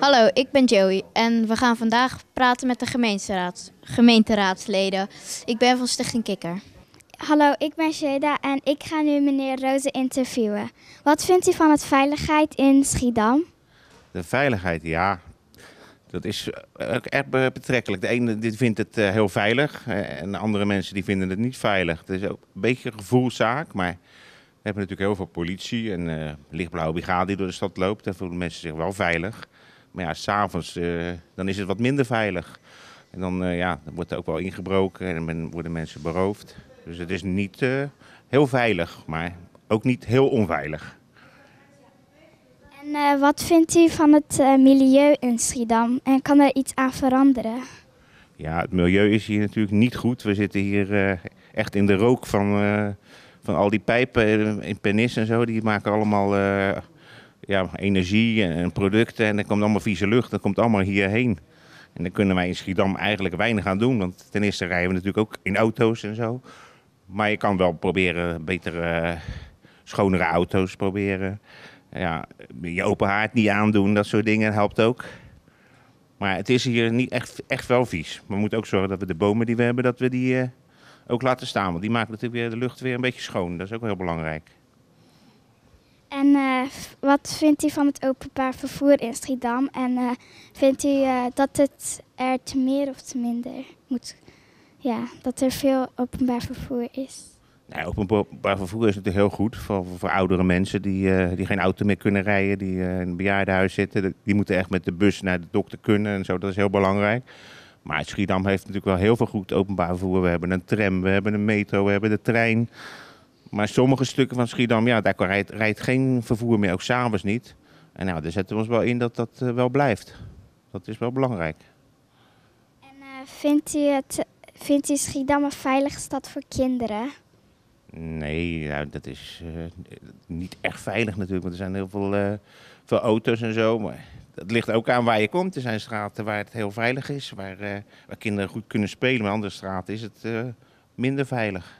Hallo, ik ben Joey en we gaan vandaag praten met de gemeenteraad, gemeenteraadsleden. Ik ben van Stichting Kikker. Hallo, ik ben Jeda en ik ga nu meneer Roze interviewen. Wat vindt u van het veiligheid in Schiedam? De veiligheid, ja. Dat is ook erg be- betrekkelijk. De ene die vindt het eh, heel veilig eh, en de andere mensen die vinden het niet veilig. Het is ook een beetje een gevoelszaak, maar we hebben natuurlijk heel veel politie en eh lichtblauwe brigade die door de stad loopt. Daar voelen mensen zich wel veilig. Maar ja, s'avonds uh, dan is het wat minder veilig. En dan, uh, ja, dan wordt er ook wel ingebroken en dan worden mensen beroofd. Dus het is niet uh, heel veilig, maar ook niet heel onveilig. En wat vindt u van het milieu in Schiedam en kan er iets aan veranderen? Ja, het milieu is hier natuurlijk niet goed. We zitten hier echt in de rook van, van al die pijpen in Pernis en zo. Die maken allemaal ja, energie en, en, producten en er komt allemaal vieze lucht. Dat komt allemaal hierheen. En dan kunnen wij in Schiedam eigenlijk weinig aan doen. Want ten eerste rijden we natuurlijk ook in auto's en zo. Maar je kan wel proberen betere, schonere auto's proberen ja, je open haard niet aandoen, dat soort dingen helpt ook. Maar het is hier niet echt, echt wel vies. We moeten ook zorgen dat we de bomen die we hebben, dat we die uh, ook laten staan. Want die maken natuurlijk weer de lucht weer een beetje schoon. Dat is ook heel belangrijk. En uh, wat vindt u van het openbaar vervoer in Schiedam? En uh, vindt u dat het er te meer of te minder moet? Ja, dat er veel openbaar vervoer is? Nee, openbaar vervoer is natuurlijk heel goed voor, voor oudere mensen die, die geen auto meer kunnen rijden, die in een bejaardenhuis zitten. Die moeten echt met de bus naar de dokter kunnen en zo, dat is heel belangrijk. Maar Schiedam heeft natuurlijk wel heel veel goed openbaar vervoer. We hebben een tram, we hebben een metro, we hebben de trein. Maar sommige stukken van Schiedam, ja, daar rijdt, rijdt geen vervoer meer, ook s'avonds niet. En nou, daar zetten we ons wel in dat dat uh, wel blijft. Dat is wel belangrijk. En vindt, u het, vindt u Schiedam een veilige stad voor kinderen? Nee, dat is uh, niet echt veilig natuurlijk, want er zijn heel veel, uh, veel auto's en zo. Maar dat ligt ook aan waar je komt. Er zijn straten waar het heel veilig is, waar, waar kinderen goed kunnen spelen. Maar andere straten is het minder veilig.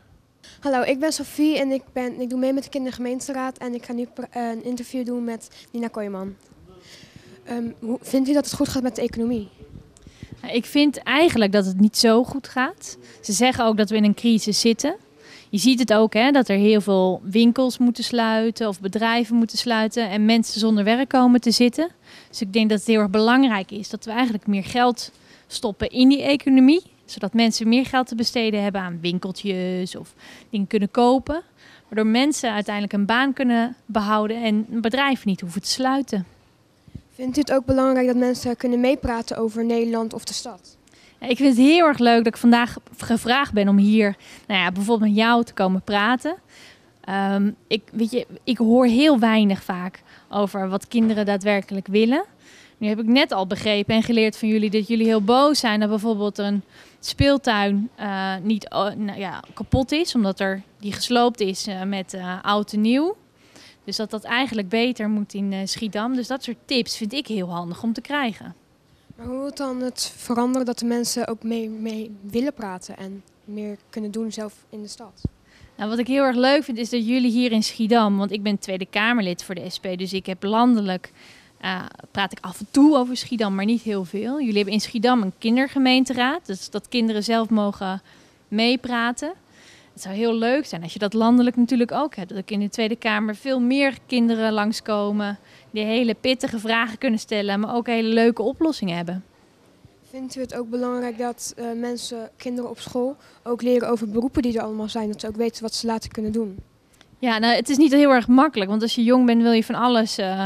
Hallo, ik ben Sophie en ik, ben, ik doe mee met de Kindergemeenteraad. En ik ga nu een interview doen met Nina Kooijman. Um, hoe, vindt u dat het goed gaat met de economie? Ik vind eigenlijk dat het niet zo goed gaat. Ze zeggen ook dat we in een crisis zitten. Je ziet het ook, hè, dat er heel veel winkels moeten sluiten of bedrijven moeten sluiten en mensen zonder werk komen te zitten. Dus ik denk dat het heel erg belangrijk is dat we eigenlijk meer geld stoppen in die economie, zodat mensen meer geld te besteden hebben aan winkeltjes of dingen kunnen kopen, waardoor mensen uiteindelijk een baan kunnen behouden en bedrijven niet hoeven te sluiten. Vindt u het ook belangrijk dat mensen kunnen meepraten over Nederland of de stad? Ik vind het heel erg leuk dat ik vandaag gevraagd ben om hier nou ja, bijvoorbeeld met jou te komen praten. Um, ik, weet je, ik hoor heel weinig vaak over wat kinderen daadwerkelijk willen. Nu heb ik net al begrepen en geleerd van jullie dat jullie heel boos zijn dat bijvoorbeeld een speeltuin uh, niet uh, nou ja, kapot is, omdat er die gesloopt is uh, met oud en nieuw. Dus dat dat eigenlijk beter moet in Schiedam. Dus dat soort tips vind ik heel handig om te krijgen. Maar hoe moet dan het veranderen dat de mensen ook mee, mee willen praten en meer kunnen doen zelf in de stad? Nou, wat ik heel erg leuk vind is dat jullie hier in Schiedam, want ik ben Tweede Kamerlid voor de SP, dus ik heb landelijk, uh, praat ik af en toe over Schiedam, maar niet heel veel. Jullie hebben in Schiedam een kindergemeenteraad, dus dat kinderen zelf mogen meepraten. Het zou heel leuk zijn als je dat landelijk natuurlijk ook hebt. Dat ook in de Tweede Kamer veel meer kinderen langskomen die hele pittige vragen kunnen stellen, maar ook hele leuke oplossingen hebben. Vindt u het ook belangrijk dat uh, mensen, kinderen op school, ook leren over beroepen die er allemaal zijn? Dat ze ook weten wat ze later kunnen doen? Ja, nou, het is niet heel erg makkelijk. Want als je jong bent wil je van alles, uh,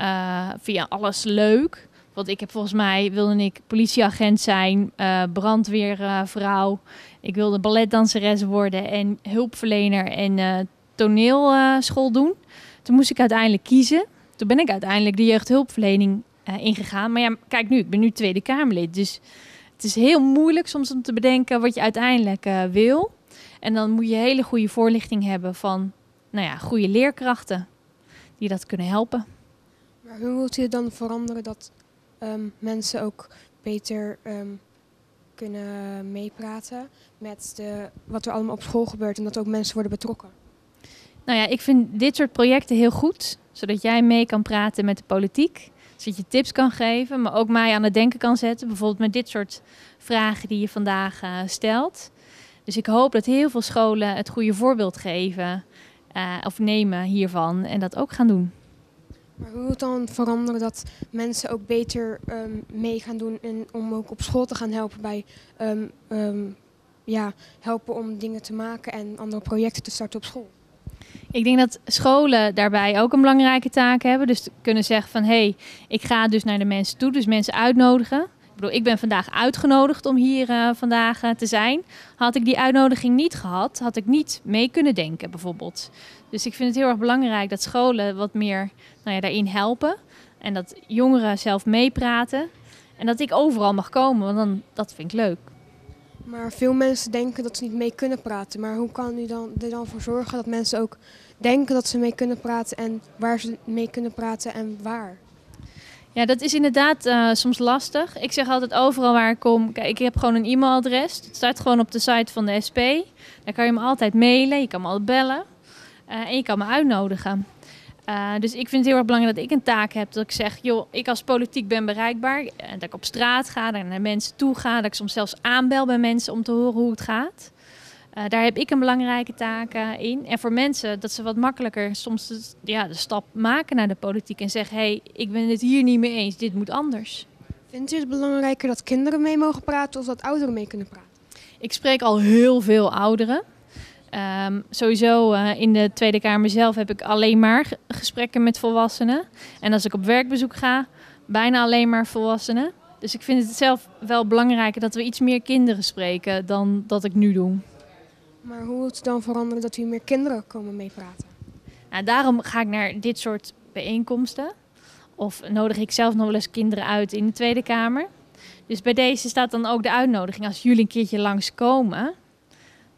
uh, via alles leuk. Want ik heb volgens mij, wilde ik politieagent zijn, brandweervrouw. ik wilde balletdanseres worden en hulpverlener en toneelschool doen. Toen moest ik uiteindelijk kiezen. Toen ben ik uiteindelijk de jeugdhulpverlening ingegaan. Maar ja, kijk nu, ik ben nu Tweede Kamerlid. Dus het is heel moeilijk soms om te bedenken wat je uiteindelijk wil. En dan moet je hele goede voorlichting hebben van nou ja, goede leerkrachten die dat kunnen helpen. Hoe wilt u het dan veranderen dat um, mensen ook beter um, kunnen meepraten met de, wat er allemaal op school gebeurt en dat ook mensen worden betrokken? Nou ja, ik vind dit soort projecten heel goed, zodat jij mee kan praten met de politiek. Zodat je tips kan geven, maar ook mij aan het denken kan zetten. Bijvoorbeeld met dit soort vragen die je vandaag uh, stelt. Dus ik hoop dat heel veel scholen het goede voorbeeld geven uh, of nemen hiervan en dat ook gaan doen. Maar hoe moet dan veranderen dat mensen ook beter um, mee gaan doen en om ook op school te gaan helpen bij um, um, ja, helpen om dingen te maken en andere projecten te starten op school? Ik denk dat scholen daarbij ook een belangrijke taak hebben. Dus kunnen zeggen van hé, hey, ik ga dus naar de mensen toe, dus mensen uitnodigen. Ik ben vandaag uitgenodigd om hier uh, vandaag uh, te zijn. Had ik die uitnodiging niet gehad, had ik niet mee kunnen denken bijvoorbeeld. Dus ik vind het heel erg belangrijk dat scholen wat meer nou ja, daarin helpen. En dat jongeren zelf meepraten. En dat ik overal mag komen, want dan, dat vind ik leuk. Maar veel mensen denken dat ze niet mee kunnen praten. Maar hoe kan u dan, er dan voor zorgen dat mensen ook denken dat ze mee kunnen praten en waar ze mee kunnen praten en waar? Ja, dat is inderdaad uh, soms lastig. Ik zeg altijd overal waar ik kom, kijk, ik heb gewoon een e-mailadres. Het staat gewoon op de site van de SP. Daar kan je me altijd mailen, je kan me altijd bellen uh, en je kan me uitnodigen. Uh, dus ik vind het heel erg belangrijk dat ik een taak heb. Dat ik zeg, joh, ik als politiek ben bereikbaar. En dat ik op straat ga, dat ik naar mensen toe ga. Dat ik soms zelfs aanbel bij mensen om te horen hoe het gaat. Uh, daar heb ik een belangrijke taak uh, in. En voor mensen dat ze wat makkelijker soms de, ja, de stap maken naar de politiek. En zeggen, hé, hey, ik ben het hier niet mee eens. Dit moet anders. Vindt u het belangrijker dat kinderen mee mogen praten of dat ouderen mee kunnen praten? Ik spreek al heel veel ouderen. Um, sowieso uh, in de Tweede Kamer zelf heb ik alleen maar gesprekken met volwassenen. En als ik op werkbezoek ga, bijna alleen maar volwassenen. Dus ik vind het zelf wel belangrijker dat we iets meer kinderen spreken dan dat ik nu doe. Maar hoe moet het dan veranderen dat u meer kinderen komen meepraten? Nou, daarom ga ik naar dit soort bijeenkomsten. Of nodig ik zelf nog wel eens kinderen uit in de Tweede Kamer. Dus bij deze staat dan ook de uitnodiging als jullie een keertje langskomen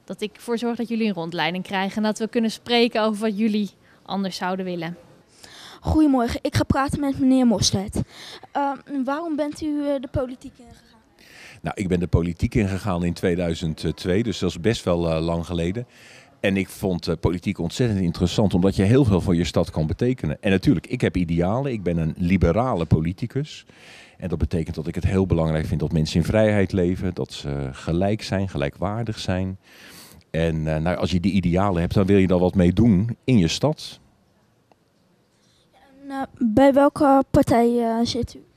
dat ik ervoor zorg dat jullie een rondleiding krijgen en dat we kunnen spreken over wat jullie anders zouden willen. Goedemorgen, ik ga praten met meneer Mostert. Uh, waarom bent u uh, de politiek ingegaan? Nou, ik ben de politiek ingegaan in 2002, dus dat is best wel uh, lang geleden. En ik vond uh, politiek ontzettend interessant, omdat je heel veel voor je stad kan betekenen. En natuurlijk, ik heb idealen. Ik ben een liberale politicus. En dat betekent dat ik het heel belangrijk vind dat mensen in vrijheid leven, dat ze gelijk zijn, gelijkwaardig zijn. En uh, nou, als je die idealen hebt, dan wil je daar wat mee doen in je stad. Bij welke partij zit u?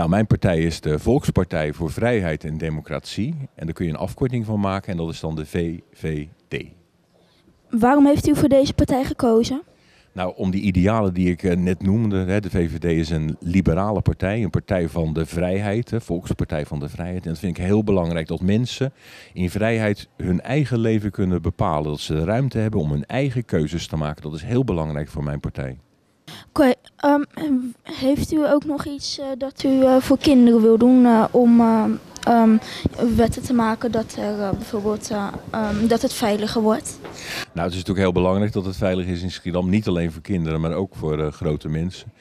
Nou, mijn partij is de Volkspartij voor Vrijheid en Democratie. En daar kun je een afkorting van maken en dat is dan de VVD. Waarom heeft u voor deze partij gekozen? Nou, om die idealen die ik net noemde. Hè, de VVD is een liberale partij, een partij van de vrijheid, de Volkspartij van de Vrijheid. En dat vind ik heel belangrijk, dat mensen in vrijheid hun eigen leven kunnen bepalen. Dat ze de ruimte hebben om hun eigen keuzes te maken. Dat is heel belangrijk voor mijn partij. Oké, um, heeft u ook nog iets uh, dat u uh, voor kinderen wil doen uh, om um, wetten te maken dat er bijvoorbeeld um, dat het veiliger wordt? Nou, het is natuurlijk heel belangrijk dat het veilig is in Schiedam. Niet alleen voor kinderen, maar ook voor grote mensen.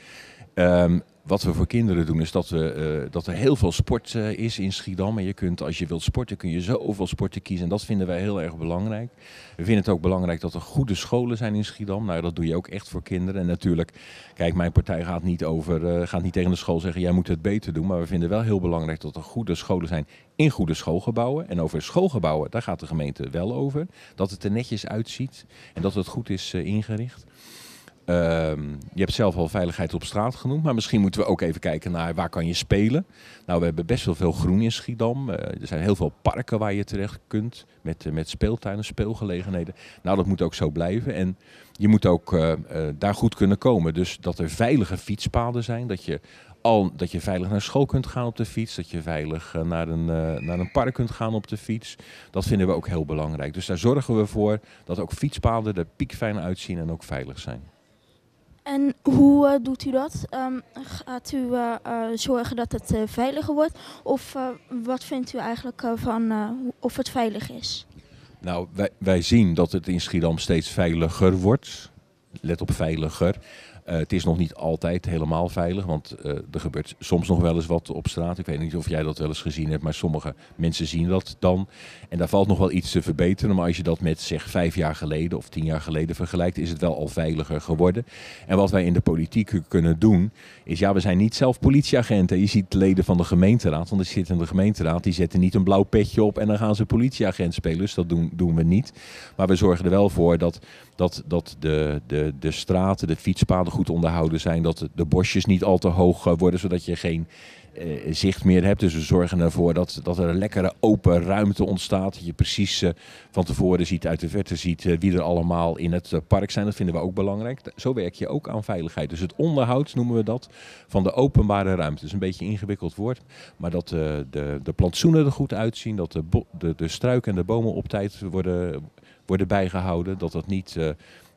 Wat we voor kinderen doen is dat, we, uh, dat er heel veel sport uh, is in Schiedam. En je kunt, als je wilt sporten, kun je zoveel sporten kiezen. En dat vinden wij heel erg belangrijk. We vinden het ook belangrijk dat er goede scholen zijn in Schiedam. Nou, dat doe je ook echt voor kinderen. En natuurlijk, kijk, mijn partij gaat niet, over, uh, gaat niet tegen de school zeggen, jij moet het beter doen. Maar we vinden wel heel belangrijk dat er goede scholen zijn in goede schoolgebouwen. En over schoolgebouwen, daar gaat de gemeente wel over. Dat het er netjes uitziet en dat het goed is ingericht. Um, je hebt zelf al veiligheid op straat genoemd, maar misschien moeten we ook even kijken naar waar kan je spelen. Nou, we hebben best wel veel groen in Schiedam. Uh, er zijn heel veel parken waar je terecht kunt met, uh, met speeltuinen, speelgelegenheden. Nou, dat moet ook zo blijven. En je moet ook uh, daar goed kunnen komen. Dus dat er veilige fietspaden zijn, dat je, al, dat je veilig naar school kunt gaan op de fiets, dat je veilig naar, een, naar een park kunt gaan op de fiets. Dat vinden we ook heel belangrijk. Dus daar zorgen we voor dat ook fietspaden er piekfijn uitzien en ook veilig zijn. En hoe uh, doet u dat? Um, gaat u uh, uh, zorgen dat het veiliger wordt? Of wat vindt u eigenlijk van of het veilig is? Nou, wij, wij zien dat het in Schiedam steeds veiliger wordt. Let op veiliger. Eh, het is nog niet altijd helemaal veilig, want eh, er gebeurt soms nog wel eens wat op straat. Ik weet niet of jij dat wel eens gezien hebt, maar sommige mensen zien dat dan. En daar valt nog wel iets te verbeteren. Maar als je dat met zeg vijf jaar geleden of tien jaar geleden vergelijkt, is het wel al veiliger geworden. En wat wij in de politiek kunnen doen, is ja, we zijn niet zelf politieagenten. Je ziet leden van de gemeenteraad, want er zit in de gemeenteraad, die zetten niet een blauw petje op en dan gaan ze politieagent spelen. Dus dat doen, doen we niet. Maar we zorgen er wel voor dat, dat, dat de, de, de straten, de fietspaden goed onderhouden zijn. Dat de, bosjes niet al te hoog eh, worden, zodat je geen eh, zicht meer hebt. Dus we zorgen ervoor dat, dat er een lekkere open ruimte ontstaat. Dat je precies eh, van tevoren ziet, uit de verte ziet wie er allemaal in het park zijn. Dat vinden we ook belangrijk. Zo werk je ook aan veiligheid. Dus het onderhoud noemen we dat van de openbare ruimte. Is een beetje een ingewikkeld woord. Maar dat de, de plantsoenen er goed uitzien. Dat de, de, de struiken en de bomen op tijd worden, worden bijgehouden. Dat dat niet...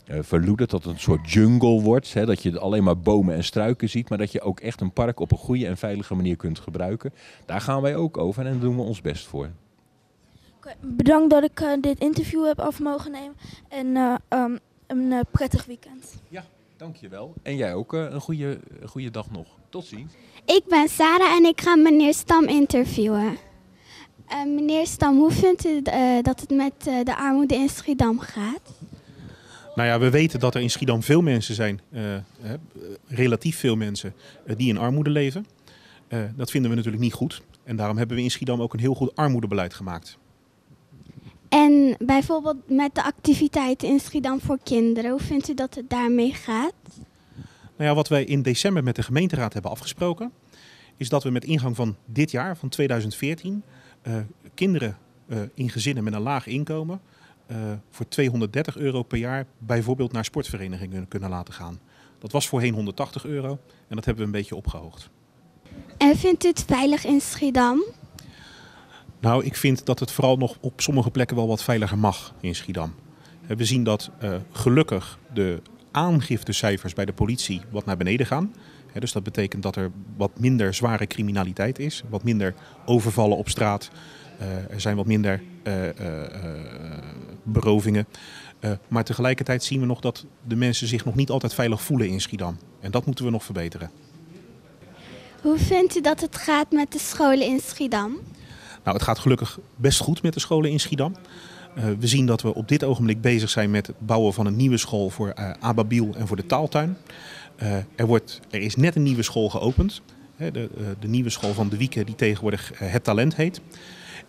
eh, verloedert, dat het een soort jungle wordt. Hè, dat je alleen maar bomen en struiken ziet, maar dat je ook echt een park op een goede en veilige manier kunt gebruiken. Daar gaan wij ook over en daar doen we ons best voor. Oké, bedankt dat ik eh, dit interview heb af mogen nemen. En eh, ehm, een prettig weekend. Dankjewel. En jij ook eh, een goede, goede dag nog. Tot ziens. Ik ben Sarah en ik ga meneer Stam interviewen. Eh, meneer Stam, hoe vindt u eh, dat het met eh, de armoede in Schiedam gaat? Nou ja, we weten dat er in Schiedam veel mensen zijn, eh, relatief veel mensen, eh, die in armoede leven. Eh, dat vinden we natuurlijk niet goed. En daarom hebben we in Schiedam ook een heel goed armoedebeleid gemaakt. En bijvoorbeeld met de activiteiten in Schiedam voor kinderen, hoe vindt u dat het daarmee gaat? Nou ja, wat wij in december met de gemeenteraad hebben afgesproken, is dat we met ingang van dit jaar, van 2014, eh, kinderen in gezinnen met een laag inkomen voor 230 euro per jaar bijvoorbeeld naar sportverenigingen kunnen laten gaan. Dat was voorheen 180 euro en dat hebben we een beetje opgehoogd. En vindt u het veilig in Schiedam? Nou, ik vind dat het vooral nog op sommige plekken wel wat veiliger mag in Schiedam. Eh, We zien dat eh, gelukkig de aangiftecijfers bij de politie wat naar beneden gaan. Dus dat betekent dat er wat minder zware criminaliteit is, wat minder overvallen op straat. Eh, er zijn wat minder eh, eh, eh, berovingen. Eh, maar tegelijkertijd zien we nog dat de mensen zich nog niet altijd veilig voelen in Schiedam. En dat moeten we nog verbeteren. Hoe vindt u dat het gaat met de scholen in Schiedam? Nou, het gaat gelukkig best goed met de scholen in Schiedam. Eh, we zien dat we op dit ogenblik bezig zijn met het bouwen van een nieuwe school voor eh Ababiel en voor de taaltuin. Er, wordt, er is net een nieuwe school geopend. De, eh, de nieuwe school van De Wieken, die tegenwoordig eh, Het Talent heet.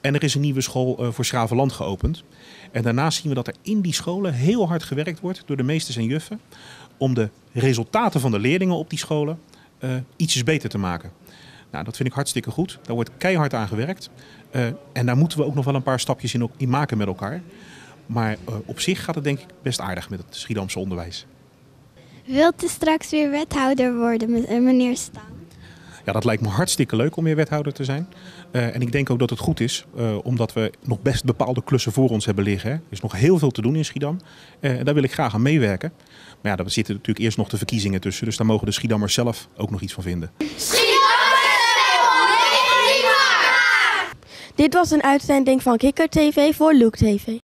En er is een nieuwe school eh, voor Schravenland geopend. En daarnaast zien we dat er in die scholen heel hard gewerkt wordt door de meesters en juffen. Om de resultaten van de leerlingen op die scholen eh, ietsjes beter te maken. Nou, dat vind ik hartstikke goed. Daar wordt keihard aan gewerkt. En daar moeten we ook nog wel een paar stapjes in, in maken met elkaar. Maar op zich gaat het denk ik best aardig met het Schiedamse onderwijs. Wilt u straks weer wethouder worden, me- meneer Stam? Ja, dat lijkt me hartstikke leuk om weer wethouder te zijn. Eh, en ik denk ook dat het goed is, eh, omdat we nog best bepaalde klussen voor ons hebben liggen. Hè. Er is nog heel veel te doen in Schiedam. Eh, en daar wil ik graag aan meewerken. Maar ja, daar zitten natuurlijk eerst nog de verkiezingen tussen. Dus daar mogen de Schiedammers zelf ook nog iets van vinden. Dit was een uitzending van Kikker TV voor Look TV.